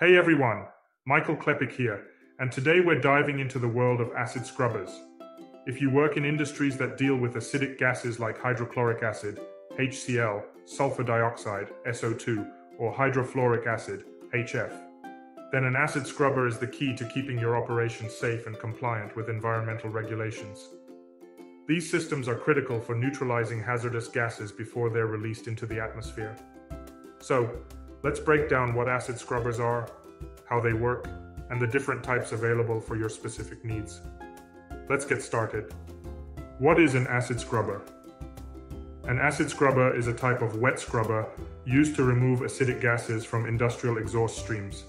Hey everyone, Michael Klepik here, and today we're diving into the world of acid scrubbers. If you work in industries that deal with acidic gases like hydrochloric acid, HCl, sulfur dioxide, SO2, or hydrofluoric acid, HF, then an acid scrubber is the key to keeping your operations safe and compliant with environmental regulations. These systems are critical for neutralizing hazardous gases before they're released into the atmosphere. So, let's break down what acid scrubbers are, how they work, and the different types available for your specific needs. Let's get started. What is an acid scrubber? An acid scrubber is a type of wet scrubber used to remove acidic gases from industrial exhaust streams.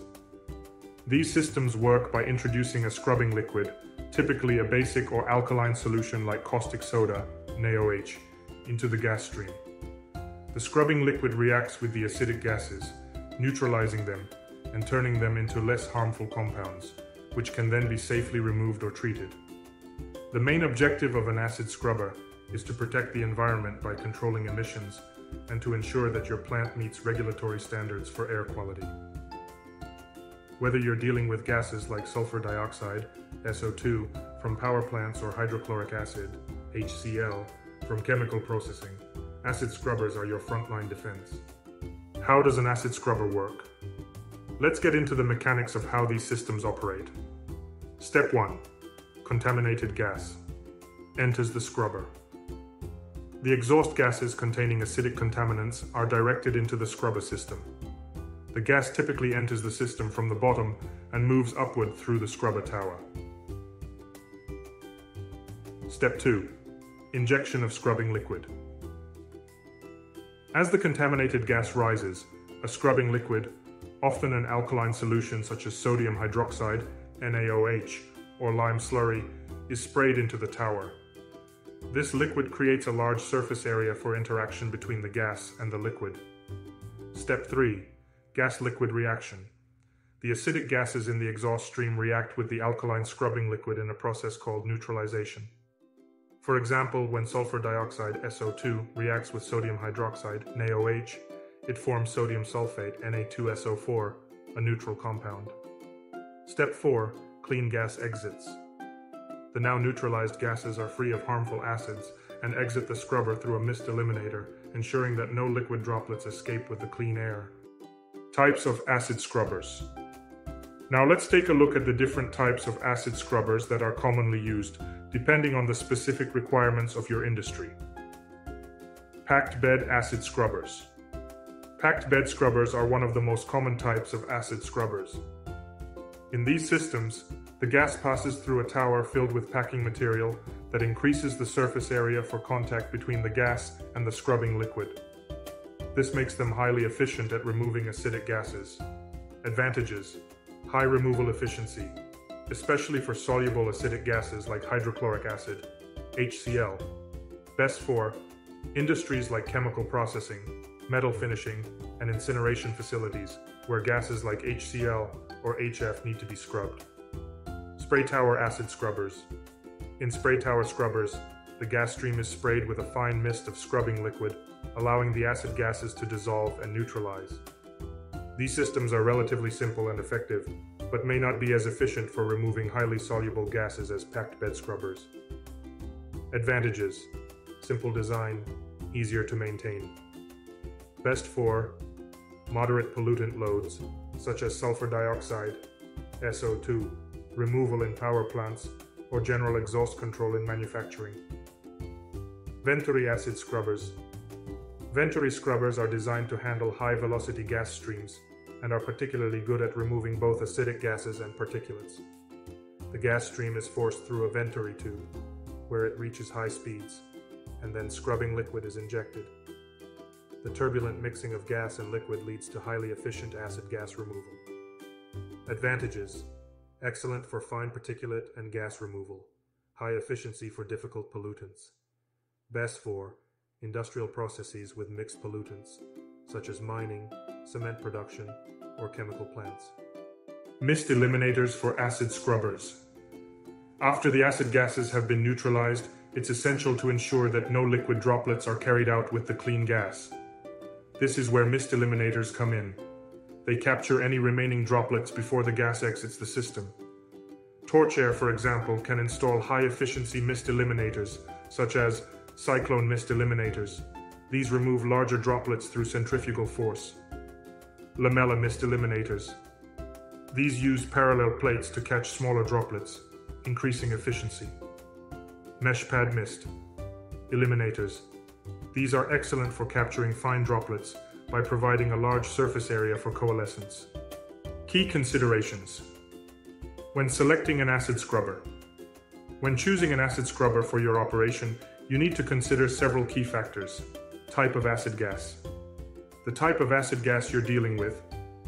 These systems work by introducing a scrubbing liquid, typically a basic or alkaline solution like caustic soda, NaOH, into the gas stream. The scrubbing liquid reacts with the acidic gases, neutralizing them and turning them into less harmful compounds, which can then be safely removed or treated. The main objective of an acid scrubber is to protect the environment by controlling emissions and to ensure that your plant meets regulatory standards for air quality. Whether you're dealing with gases like sulfur dioxide, SO2, from power plants or hydrochloric acid, HCl, from chemical processing, acid scrubbers are your frontline defense. How does an acid scrubber work? Let's get into the mechanics of how these systems operate. Step 1. Contaminated gas. Enters the scrubber. The exhaust gases containing acidic contaminants are directed into the scrubber system. The gas typically enters the system from the bottom and moves upward through the scrubber tower. Step 2. Injection of scrubbing liquid. As the contaminated gas rises, a scrubbing liquid, often an alkaline solution such as sodium hydroxide, NaOH, or lime slurry, is sprayed into the tower. This liquid creates a large surface area for interaction between the gas and the liquid. Step 3 gas-liquid reaction. The acidic gases in the exhaust stream react with the alkaline scrubbing liquid in a process called neutralization. For example, when sulfur dioxide SO2 reacts with sodium hydroxide NaOH, it forms sodium sulfate Na2SO4, a neutral compound. Step 4. Clean gas exits. The now neutralized gases are free of harmful acids and exit the scrubber through a mist eliminator, ensuring that no liquid droplets escape with the clean air. Types of acid scrubbers. Now let's take a look at the different types of acid scrubbers that are commonly used, depending on the specific requirements of your industry. Packed bed acid scrubbers. Packed bed scrubbers are one of the most common types of acid scrubbers. In these systems, the gas passes through a tower filled with packing material that increases the surface area for contact between the gas and the scrubbing liquid. This makes them highly efficient at removing acidic gases. Advantages High removal efficiency, especially for soluble acidic gases like hydrochloric acid, HCl. Best for industries like chemical processing, metal finishing, and incineration facilities where gases like HCl or HF need to be scrubbed. Spray tower acid scrubbers. In spray tower scrubbers, the gas stream is sprayed with a fine mist of scrubbing liquid allowing the acid gases to dissolve and neutralize. These systems are relatively simple and effective, but may not be as efficient for removing highly soluble gases as packed bed scrubbers. Advantages Simple design, easier to maintain. Best for moderate pollutant loads, such as sulfur dioxide, SO2, removal in power plants, or general exhaust control in manufacturing. Venturi acid scrubbers Venturi scrubbers are designed to handle high-velocity gas streams and are particularly good at removing both acidic gases and particulates. The gas stream is forced through a Venturi tube, where it reaches high speeds, and then scrubbing liquid is injected. The turbulent mixing of gas and liquid leads to highly efficient acid gas removal. Advantages Excellent for fine particulate and gas removal. High efficiency for difficult pollutants. Best for industrial processes with mixed pollutants, such as mining, cement production, or chemical plants. Mist eliminators for acid scrubbers. After the acid gases have been neutralized, it's essential to ensure that no liquid droplets are carried out with the clean gas. This is where mist eliminators come in. They capture any remaining droplets before the gas exits the system. Torch Air, for example, can install high-efficiency mist eliminators, such as cyclone mist eliminators. These remove larger droplets through centrifugal force. Lamella mist eliminators. These use parallel plates to catch smaller droplets, increasing efficiency. Mesh pad mist eliminators. These are excellent for capturing fine droplets by providing a large surface area for coalescence. Key considerations. When selecting an acid scrubber. When choosing an acid scrubber for your operation, you need to consider several key factors. Type of acid gas. The type of acid gas you're dealing with,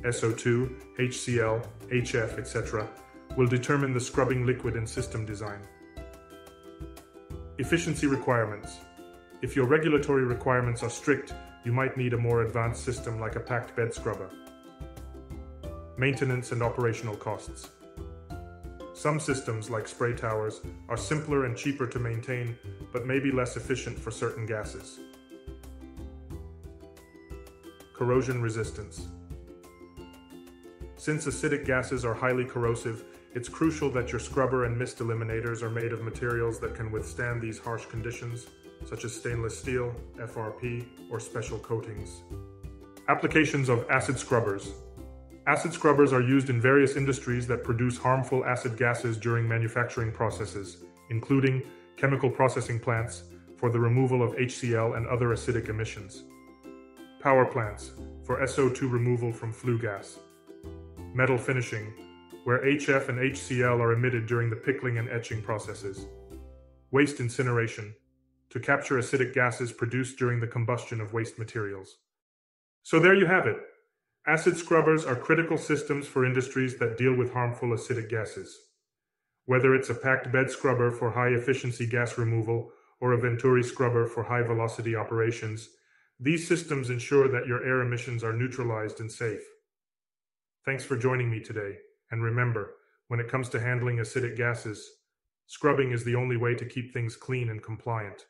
SO2, HCl, HF, etc., will determine the scrubbing liquid and system design. Efficiency requirements. If your regulatory requirements are strict, you might need a more advanced system like a packed bed scrubber. Maintenance and operational costs. Some systems, like spray towers, are simpler and cheaper to maintain, but may be less efficient for certain gases. Corrosion resistance. Since acidic gases are highly corrosive, it's crucial that your scrubber and mist eliminators are made of materials that can withstand these harsh conditions, such as stainless steel, FRP, or special coatings. Applications of acid scrubbers. Acid scrubbers are used in various industries that produce harmful acid gases during manufacturing processes, including chemical processing plants for the removal of HCl and other acidic emissions, power plants for SO2 removal from flue gas, metal finishing, where HF and HCl are emitted during the pickling and etching processes. Waste incineration, to capture acidic gases produced during the combustion of waste materials. So there you have it. Acid scrubbers are critical systems for industries that deal with harmful acidic gases. Whether it's a packed bed scrubber for high efficiency gas removal or a Venturi scrubber for high velocity operations, these systems ensure that your air emissions are neutralized and safe. Thanks for joining me today. And remember, when it comes to handling acidic gases, scrubbing is the only way to keep things clean and compliant.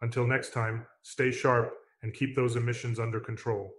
Until next time, stay sharp and keep those emissions under control.